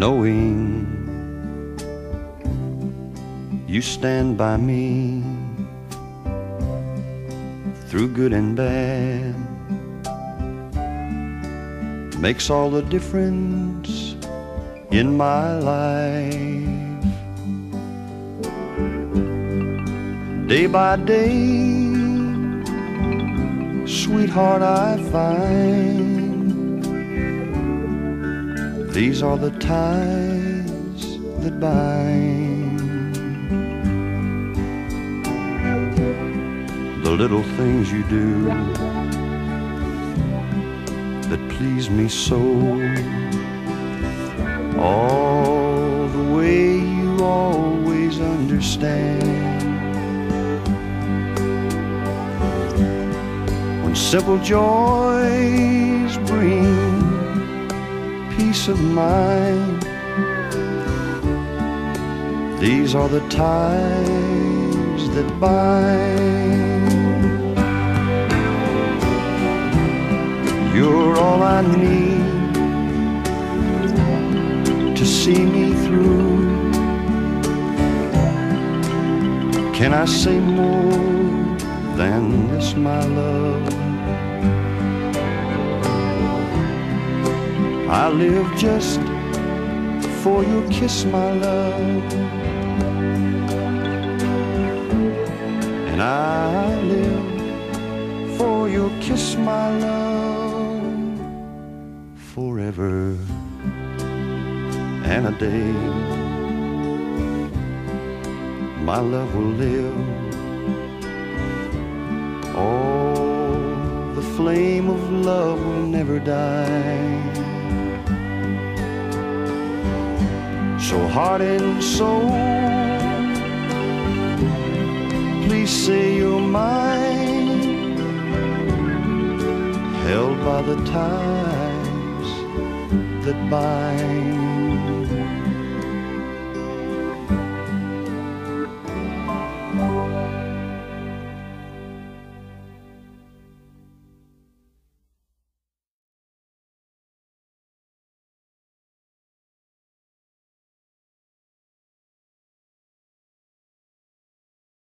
knowing you stand by me through good and bad makes all the difference in my life. Day by day, sweetheart, I find these are the ties that bind. The little things you do that please me so. All the way you always understand. When simple bring peace of mind, these are the ties that bind. You're all I need to see me through. Can I say more than this, my love? I live just for your kiss, my love. And I live for your kiss, my love, forever and a day. My love will live. Oh, the flame of love will never die. So heart and soul, please say you're mine, held by the ties that bind.